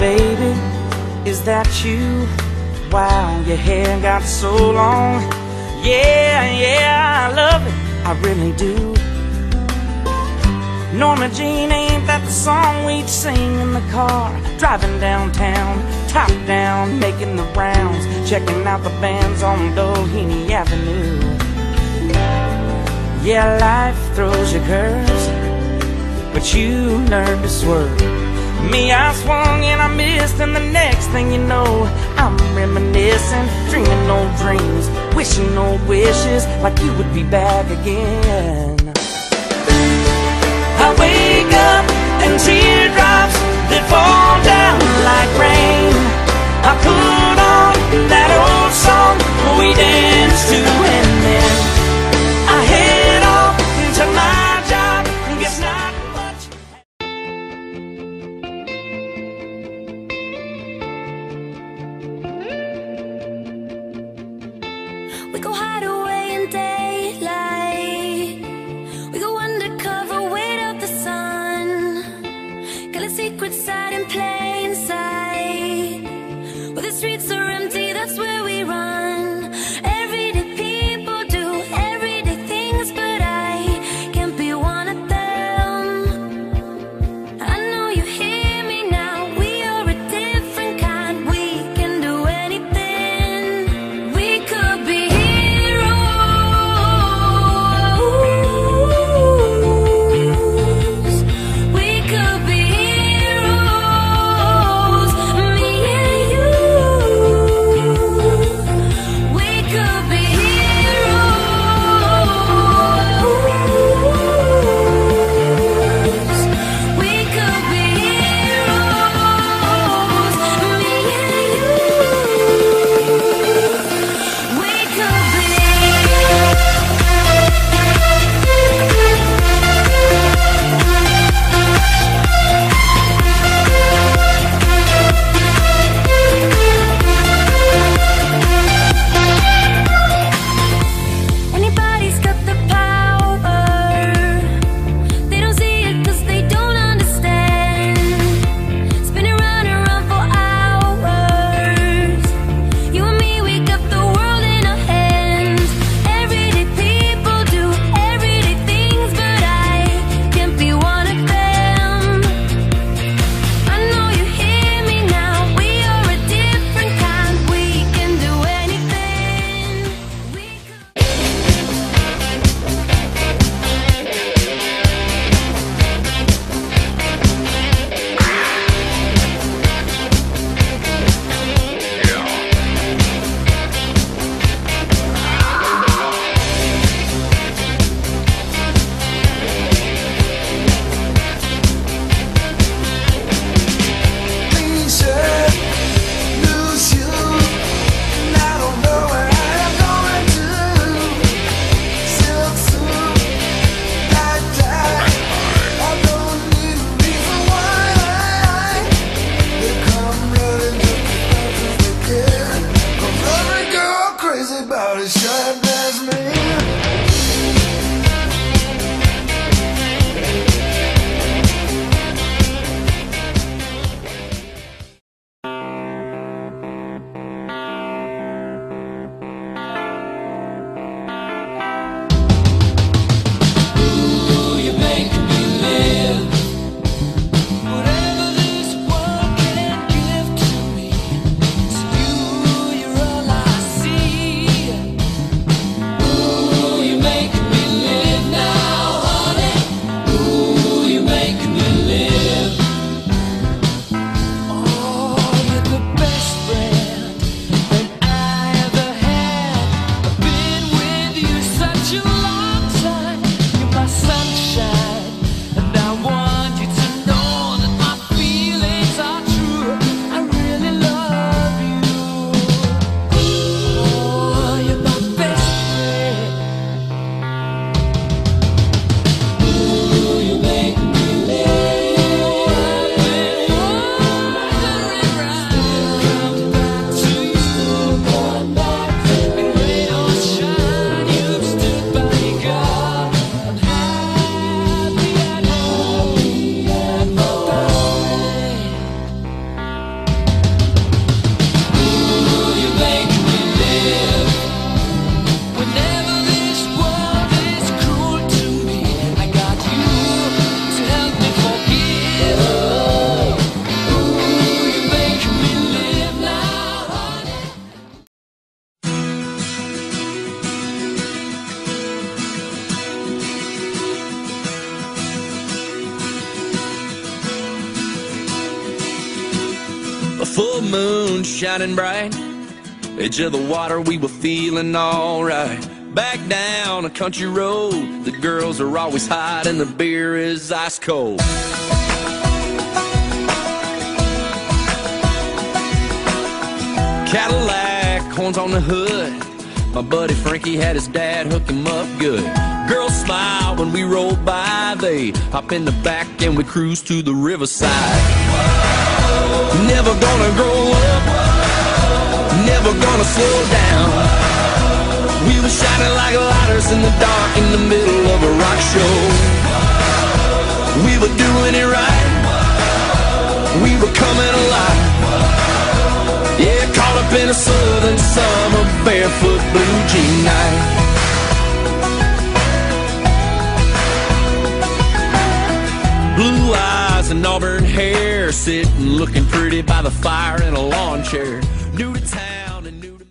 baby, is that you? Wow, your hair got so long. Yeah, yeah, I love it, I really do. Norma Jean, ain't that the song we'd sing in the car? Driving downtown, top down, making the rounds, checking out the bands on Doheny Avenue. Yeah, life throws you curves, but you learn to swerve. Me, I swung and I missed, and the next thing you know, I'm reminiscing, dreaming old dreams, wishing old wishes like you would be back again. I wake up and teardrops that fall down like rain. I put on that old song wanna shine. Full moon shining bright. Edge of the water, we were feeling alright. Back down a country road, the girls are always hot and the beer is ice cold. Cadillac, horns on the hood. My buddy Frankie had his dad hook him up good. Girls smile when we roll by. They hop in the back and we cruise to the riverside. Never gonna grow up. Never gonna slow down. We were shining like lighters in the dark in the middle of a rock show. We were doing it right. We were coming alive. Yeah, caught up in a southern summer barefoot blue jean night. Looking pretty by the fire in a lawn chair. New to town.